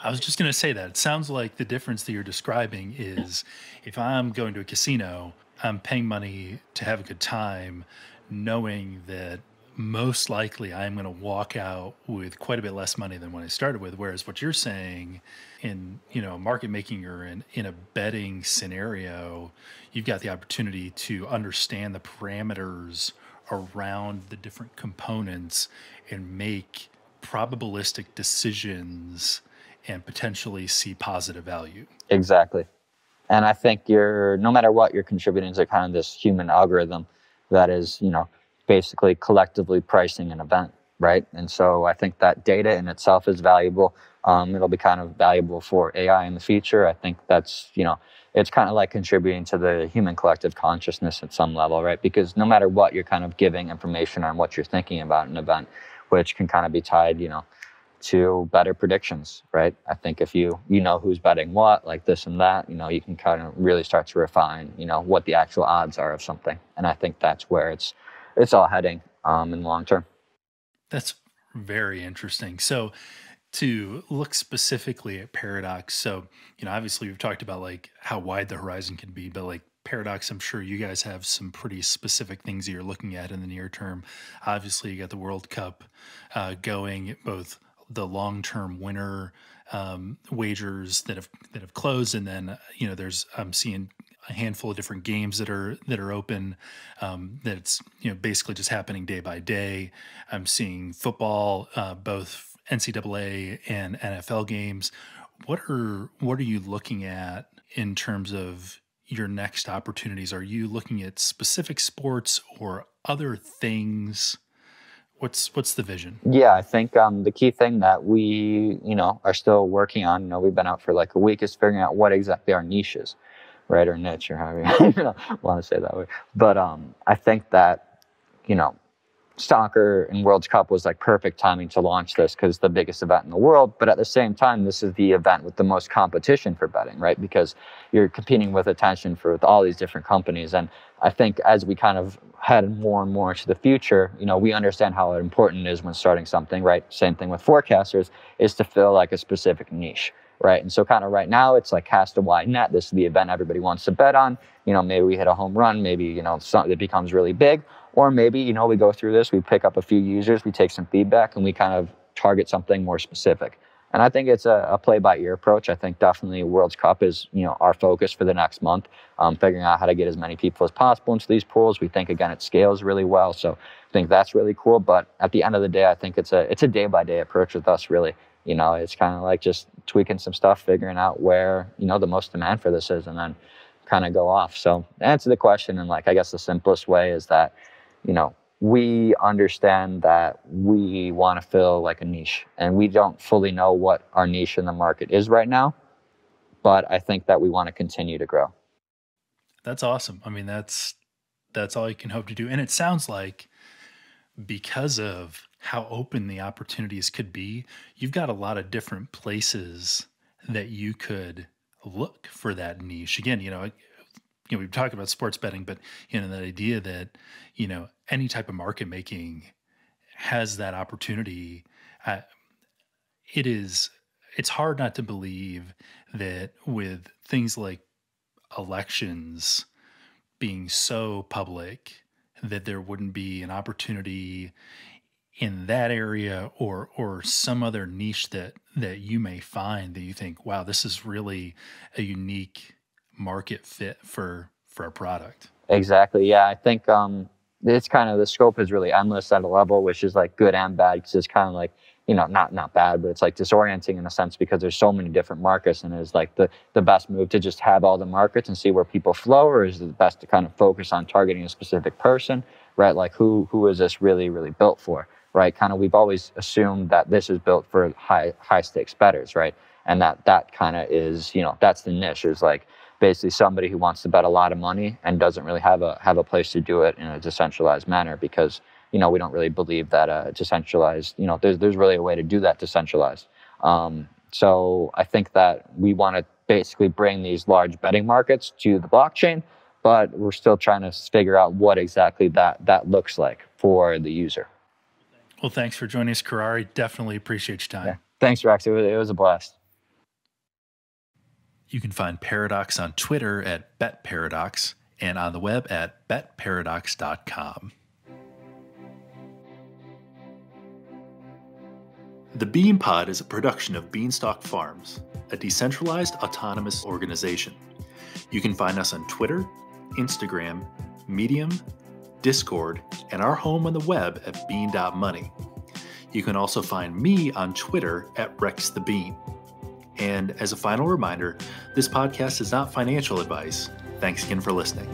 Speaker 1: I was just going to say that. It sounds like the difference that you're describing is if I'm going to a casino, I'm paying money to have a good time, knowing that most likely I'm going to walk out with quite a bit less money than when I started with. Whereas what you're saying in, you know, market making or in, in a betting scenario, you've got the opportunity to understand the parameters around the different components and make probabilistic decisions and potentially see positive value.
Speaker 2: Exactly. And I think you're, no matter what, you're contributing to kind of this human algorithm that is, you know, basically collectively pricing an event, right? And so I think that data in itself is valuable. Um, it'll be kind of valuable for AI in the future. I think that's, you know, it's kind of like contributing to the human collective consciousness at some level, right? Because no matter what, you're kind of giving information on what you're thinking about an event, which can kind of be tied, you know, to better predictions, right? I think if you you know who's betting what, like this and that, you know, you can kind of really start to refine, you know, what the actual odds are of something, and I think that's where it's it's all heading um, in the long term.
Speaker 1: That's very interesting. So to look specifically at paradox. So you know obviously we've talked about like how wide the horizon can be but like paradox i'm sure you guys have some pretty specific things that you're looking at in the near term. Obviously you got the world cup uh, going both the long-term winner um, wagers that have that have closed and then you know there's i'm seeing a handful of different games that are that are open um, that's you know basically just happening day by day. I'm seeing football uh, both NCAA and NFL games. What are what are you looking at in terms of your next opportunities? Are you looking at specific sports or other things? What's what's the vision?
Speaker 2: Yeah, I think um, the key thing that we you know are still working on. You know, we've been out for like a week is figuring out what exactly our niche is, right, or niche, or however you *laughs* want to say that way. But um, I think that you know soccer and World Cup was like perfect timing to launch this because the biggest event in the world. But at the same time, this is the event with the most competition for betting, right? Because you're competing with attention for with all these different companies. And I think as we kind of head more and more into the future, you know, we understand how important it is when starting something, right? Same thing with forecasters is to fill like a specific niche right? And so kind of right now it's like cast a wide net. This is the event everybody wants to bet on. You know, maybe we hit a home run, maybe, you know, something that becomes really big. Or maybe, you know, we go through this, we pick up a few users, we take some feedback and we kind of target something more specific. And I think it's a, a play by ear approach. I think definitely World Cup is, you know, our focus for the next month, um, figuring out how to get as many people as possible into these pools. We think again it scales really well. So I think that's really cool. But at the end of the day, I think it's a it's a day by day approach with us really. You know, it's kind of like just tweaking some stuff, figuring out where, you know, the most demand for this is and then kind of go off. So answer the question and like I guess the simplest way is that you know, we understand that we want to fill like a niche and we don't fully know what our niche in the market is right now but i think that we want to continue to grow.
Speaker 1: That's awesome. I mean that's that's all you can hope to do and it sounds like because of how open the opportunities could be you've got a lot of different places that you could look for that niche. Again you know you know, we've talked about sports betting, but you know, that idea that, you know, any type of market making has that opportunity. Uh, it is, it's hard not to believe that with things like elections being so public, that there wouldn't be an opportunity in that area or or some other niche that that you may find that you think wow this is really a unique market fit for for a product.
Speaker 2: Exactly. Yeah, I think um, it's kind of the scope is really endless at a level, which is like good and bad because it's kind of like you know not not bad, but it's like disorienting in a sense because there's so many different markets, and is like the the best move to just have all the markets and see where people flow, or is it best to kind of focus on targeting a specific person, right? Like who who is this really really built for? Right, kind of. We've always assumed that this is built for high high stakes bettors, right? And that that kind of is, you know, that's the niche. Is like basically somebody who wants to bet a lot of money and doesn't really have a have a place to do it in a decentralized manner because you know we don't really believe that a decentralized you know there's there's really a way to do that decentralized. Um, so I think that we want to basically bring these large betting markets to the blockchain, but we're still trying to figure out what exactly that that looks like for the user.
Speaker 1: Well, thanks for joining us, Kirari. Definitely appreciate your time. Yeah.
Speaker 2: Thanks, Rex. It was, it was a blast.
Speaker 1: You can find Paradox on Twitter at BetParadox and on the web at betparadox.com. The Bean Pod is a production of Beanstalk Farms, a decentralized autonomous organization. You can find us on Twitter, Instagram, Medium, Discord, and our home on the web at bean.money. You can also find me on Twitter at Rex the Bean. And as a final reminder, this podcast is not financial advice. Thanks again for listening.